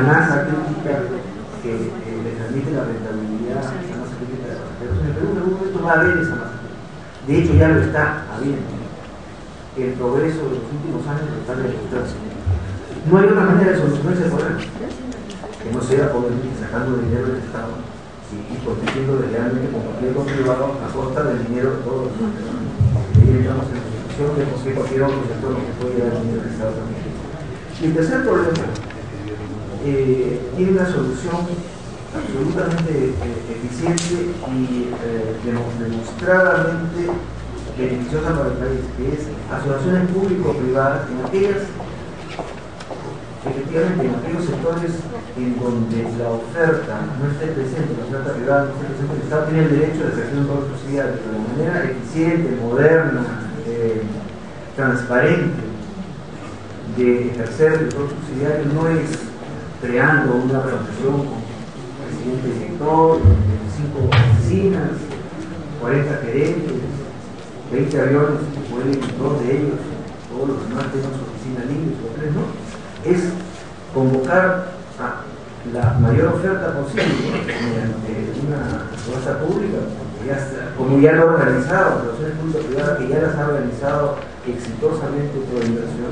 masa crítica que le permite la rentabilidad esa masa crítica de pasajeros. En Perú en algún momento va a haber esa masa crítica. De hecho ya lo está habiendo. El progreso de los últimos años lo está demostrando. No hay otra manera de solucionar ese problema que no sea obviamente sacando dinero del Estado y, compitiendo realmente con cualquier privado a costa del dinero de todos los ciudadanos. Y ahí entramos en la discusión de cualquier otro sector se puede dar dinero del Estado también. Y el tercer problema eh, tiene una solución absolutamente eh, eficiente y eh, demostradamente beneficiosa para el país, que es asociaciones público-privadas en aquellas, efectivamente, en aquellos sectores en donde la oferta no esté presente, la oferta privada no esté presente, el Estado tiene el derecho de ejercer un rol social, de manera eficiente, moderna, transparente, de ejercer el rol subsidiario no es creando una relación con presidente director, 25 oficinas, 40 gerentes, 20 aviones que pueden dos de ellos, todos los demás tengan su oficina libre, o tres, ¿no? Es convocar a la mayor oferta posible mediante una subasta pública, ya está, como ya lo ha organizado, relaciones público-privadas que ya las ha organizado exitosamente por inversión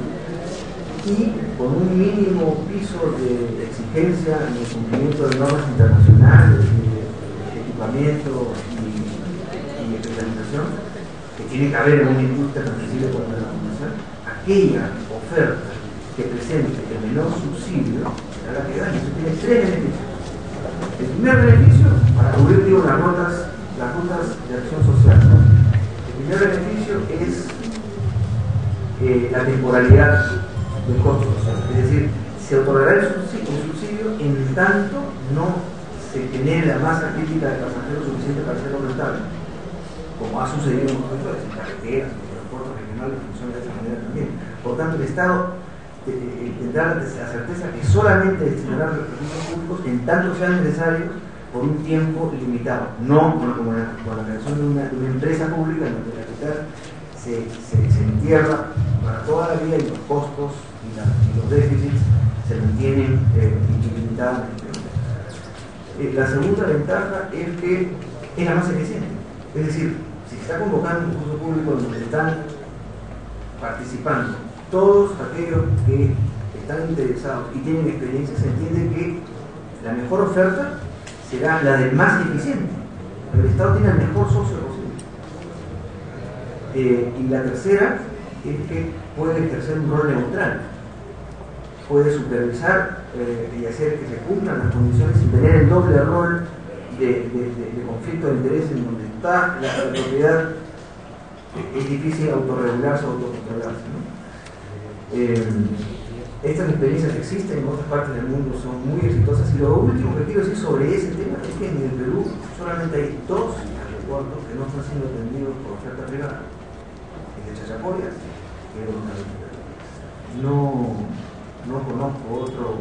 y con un mínimo piso de exigencia en el cumplimiento de normas internacionales, de equipamiento y, y especialización que tiene que haber en una industria sensible como la comunicación, aquella oferta que presente el menor subsidio será la que gane. Eso tiene tres beneficios. El primer beneficio, para cubrir digo, las rutas, las rutas de acción social. El primer beneficio es eh, la temporalidad del costo social. Es decir, se otorgará el subsidio, en tanto no se genere la masa crítica de pasajeros suficiente para hacerlo rentable, como ha sucedido en otros sectores, en carreteras, en transporte regional, funciona de esa manera también. Por tanto, el Estado eh, eh, tendrá la certeza que solamente destinará los recursos públicos en tanto sean necesarios por un tiempo limitado, no como la, con la creación de una, de empresa pública en donde la capital se, se, entierra para toda la vida y los costos los déficits se mantienen eh. Eh, la segunda ventaja es que es la más eficiente. Es decir, si se está convocando un concurso público donde están participando todos aquellos que están interesados y tienen experiencia, se entiende que la mejor oferta será la del más eficiente. El Estado tiene el mejor socio posible. Eh, y la tercera es que puede ejercer un rol neutral. Puede supervisar eh, y hacer que se cumplan las condiciones sin tener el doble rol de, de, de, de conflicto de interés en donde está la, propiedad. Es difícil autorregularse o autocontrolarse. Eh, estas experiencias existen en otras partes del mundo, son muy exitosas. Y lo último que quiero decir sobre ese tema es que en el Perú solamente hay dos aeropuertos que no están siendo atendidos por oferta privada. El de Chachapoyas no, no conozco otro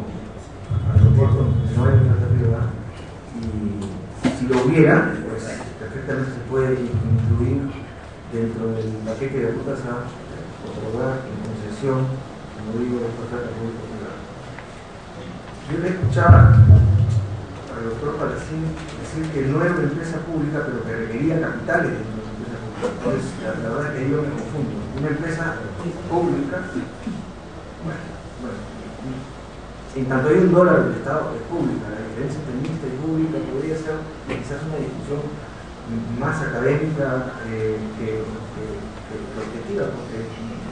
aeropuerto no hay oferta privada y si lo hubiera, pues perfectamente se puede incluir dentro del paquete de rutas a otorgar en concesión, como digo, de oferta pública privada. Yo le escuchaba al doctor Palacín decir que no era una empresa pública, pero que requería capitales dentro de una empresa pública. Entonces, la, verdad es que yo me confundo. Una empresa pública, en tanto hay un dólar del Estado, es pública, la diferencia entre mixta y pública podría ser quizás una discusión más académica eh, que, objetiva, porque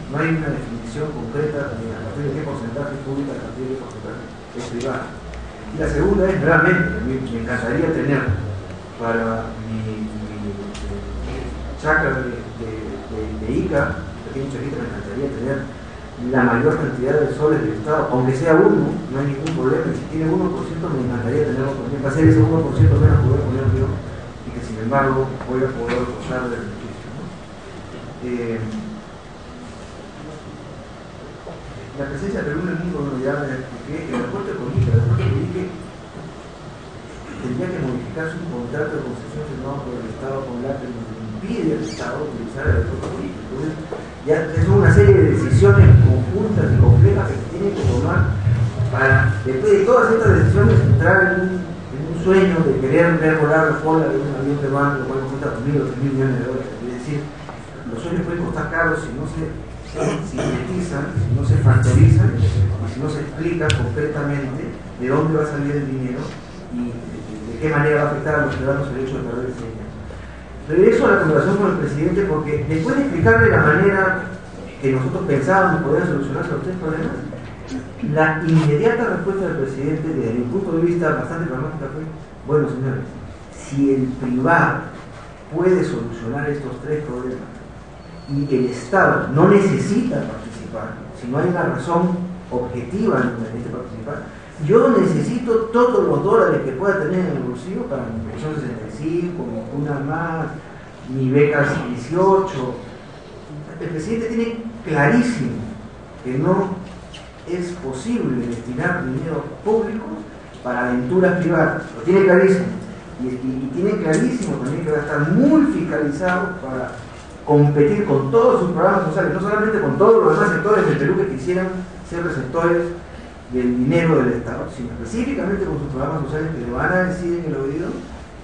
no hay una definición concreta de a partir de qué porcentaje es pública, a partir de qué porcentaje es privada. Y la segunda es realmente, me, encantaría tener para mi, mi, chakra de, de, de, de ICA, pequeño chaquito, me encantaría tener la mayor cantidad de soles del Estado, aunque sea uno, no hay ningún problema, y si tiene 1% me encantaría tenerlo también, va a ser ese 1% menos que a poner yo, y que sin embargo voy a poder gozar del beneficio. ¿no? Eh, la presencia de Perú en el ya me expliqué, aeropuerto de Conica, el aeropuerto de Conica tendría que modificarse un contrato de concesión firmado por el Estado con la que impide al Estado utilizar el aeropuerto Conica. Entonces, ya de todas estas decisiones, entrar en un, sueño de querer ver volar la cola de un avión peruano, lo cual cuesta 2.000 o 3.000 millones de dólares. Es decir, los sueños pueden costar caros si no se sintetizan, si no se factorizan y si no se explica concretamente de dónde va a salir el dinero y de, qué manera va a afectar a los ciudadanos el hecho de perder ese dinero. Regreso a la conversación con el presidente porque después de explicarle la manera que nosotros pensábamos podían solucionarse los tres problemas, la inmediata respuesta del presidente, desde mi punto de vista bastante pragmática, fue, bueno señores, si el privado puede solucionar estos tres problemas y el Estado no necesita participar, si no hay una razón objetiva en este participar, yo necesito todos los dólares que pueda tener en el bolsillo para mi pensión 65, mi una más, mi beca 18. El presidente tiene clarísimo que no es posible destinar dinero público para aventuras privadas. Lo tiene clarísimo. Y, tiene clarísimo también que va a estar muy fiscalizado para competir con todos sus programas sociales, no solamente con todos los demás sectores del Perú que quisieran ser receptores del dinero del Estado, sino específicamente con sus programas sociales que le van a decir en el oído,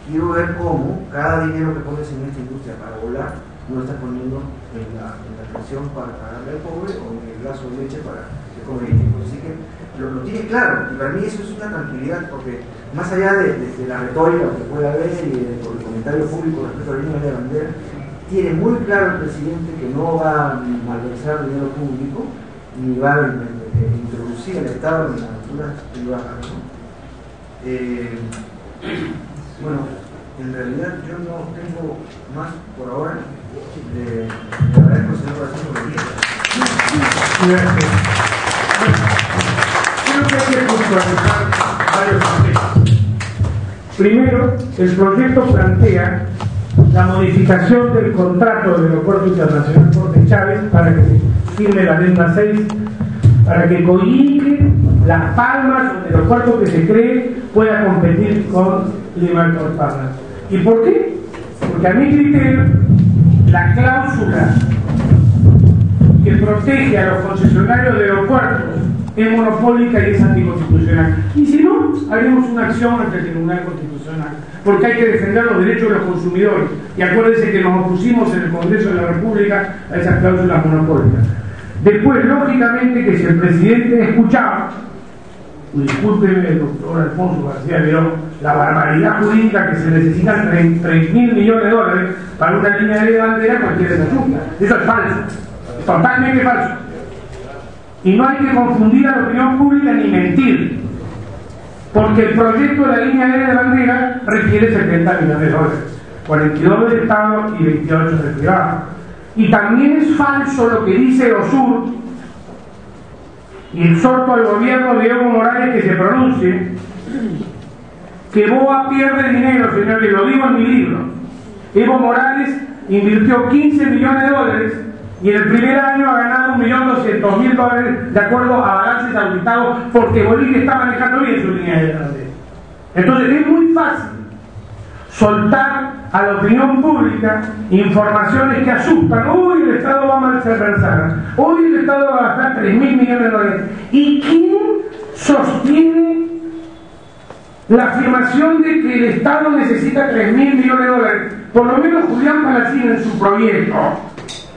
quiero ver cómo cada dinero que pones en esta industria para volar no estás poniendo en la, en pensión para pagarle al pobre o en el vaso de leche para Así que lo, tiene claro, y para mí eso es una tranquilidad, porque más allá de, la retórica que pueda haber y por el comentario público respecto a la línea de bandera, tiene muy claro el presidente que no va a malversar dinero público ni va a introducir al Estado en la aventuras privadas. Eh, bueno, en realidad yo no tengo más por ahora. Eh, le agradezco, señor García, por Que hay que puntualizar varios aspectos. Primero, el proyecto plantea la modificación del contrato del Aeropuerto Internacional Porte Chávez para que se firme la lengua 6, para que Coyique, Las Palmas, el aeropuerto que se cree, pueda competir con Lima Palmas. ¿Y por qué? Porque a mi criterio, la cláusula que protege a los concesionarios de aeropuertos es monopólica y es anticonstitucional. Y si no, haremos una acción ante el Tribunal Constitucional, porque hay que defender los derechos de los consumidores. Y acuérdense que nos opusimos en el Congreso de la República a esas cláusulas monopólicas. Después, lógicamente, que si el presidente escuchaba, discúlpeme, doctor Alfonso García León, la barbaridad jurídica que se necesitan 3 mil millones de dólares para una línea de bandera, cualquiera se asusta. Eso es falso, totalmente falso. Y no hay que confundir a la opinión pública ni mentir, porque el proyecto de la línea aérea de bandera requiere 70 millones de dólares, 42 del Estado y 28 del privado. Y también es falso lo que dice OSUR, y exhorto al gobierno de Evo Morales que se pronuncie, que BOA pierde dinero, señores, lo digo en mi libro. Evo Morales invirtió 15 millones de dólares y en el primer año ha ganado 1.200.000 dólares de acuerdo a balances auditados porque Bolivia está manejando bien su línea de dólares. Entonces es muy fácil soltar a la opinión pública informaciones que asustan. Hoy el Estado va a malversar, hoy el Estado va a gastar 3 mil millones de dólares. ¿Y quién sostiene la afirmación de que el Estado necesita 3 mil millones de dólares? Por lo menos Julián Palacín en su proyecto,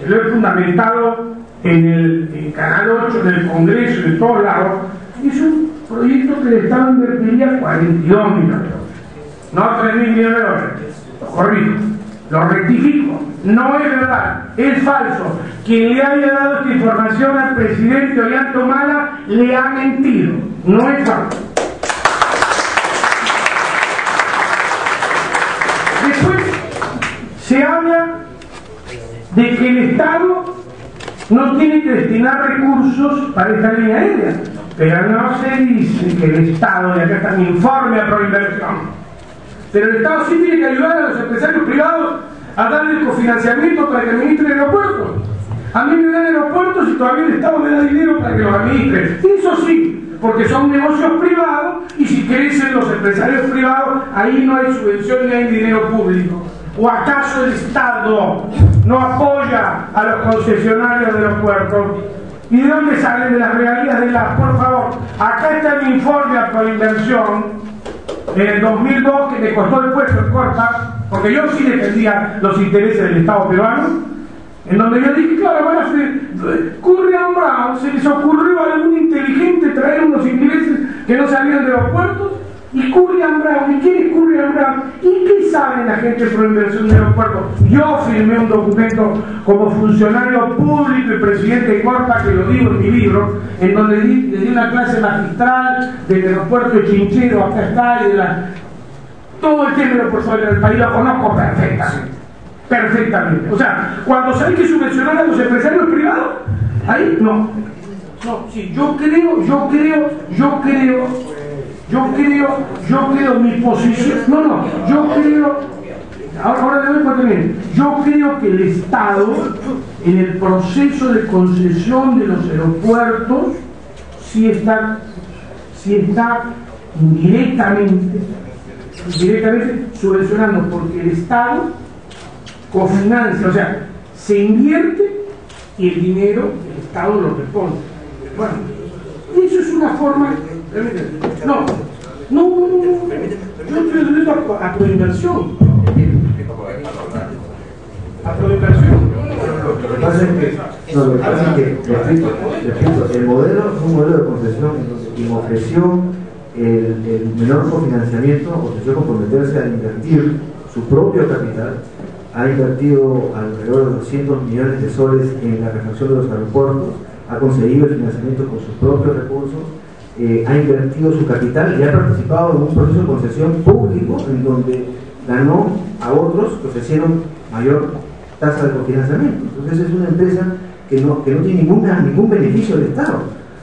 lo he fundamentado en el Canal 8, en el Congreso, en todos lados, es un proyecto que el Estado invertiría 42 millones de dólares no 3 mil millones de dólares. Lo corrijo, lo rectifico. No es verdad, es falso. Quien le haya dado esta información al presidente Ollanta Mala le ha mentido. No es falso. Después se habla de que el Estado no tiene que destinar recursos para esta línea aérea. Pero no se dice que el Estado, y acá está mi informe a proinversión, pero el Estado sí tiene que ayudar a los empresarios privados a darle el cofinanciamiento para que administren aeropuertos. A mí me dan aeropuertos y todavía el Estado me da dinero para que los administre. Eso sí, porque son negocios privados y si crecen los empresarios privados, ahí no hay subvención ni hay dinero público. ¿O acaso el Estado no apoya a los concesionarios de aeropuertos? ¿Y de dónde salen de las regalías de la? Por favor, acá está mi informe a inversión en el 2002 que me costó el puesto en Corta, porque yo sí defendía los intereses del Estado peruano, en donde yo dije, claro, van a hacer, Currian Brown se les ocurrió a algún inteligente traer unos ingleses que no salían de los puertos ¿Y Currian Brown? ¿Y quién es Currian Brown? ¿Y qué sabe la gente sobre inversión de aeropuertos? Yo firmé un documento como funcionario público y presidente de Corta, que lo digo en mi libro, en donde le di, una clase magistral del aeropuerto de Chinchero, acá está, y de la... todo el tema aeroportuario del país lo conozco perfectamente. Perfectamente. O sea, cuando sabéis que subvencionar a los empresarios privados, ahí no. No, sí, yo creo, yo creo, yo creo yo creo, yo creo mi posición, no, no, yo creo, ahora, le doy yo creo que el Estado, en el proceso de concesión de los aeropuertos, sí está, sí está indirectamente, indirectamente subvencionando, porque el Estado cofinancia, o sea, se invierte y el dinero el Estado lo responde. Bueno, eso es una forma no, no, no, no, yo estoy derecho a, tu inversión. A tu inversión. Lo que pasa es que, no, lo que pasa es que, el modelo es un modelo de concesión quien ofreció el, el menor cofinanciamiento, ofreció comprometerse a invertir su propio capital, ha invertido alrededor de 200 millones de soles en la refacción de los aeropuertos, ha conseguido el financiamiento con sus propios recursos eh, ha invertido su capital y ha participado en un proceso de concesión público en donde ganó a otros que ofrecieron mayor tasa de cofinanciamiento. Entonces es una empresa que no, que no tiene ninguna, ningún beneficio del Estado.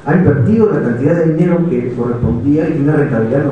Ha invertido la cantidad de dinero que correspondía y una rentabilidad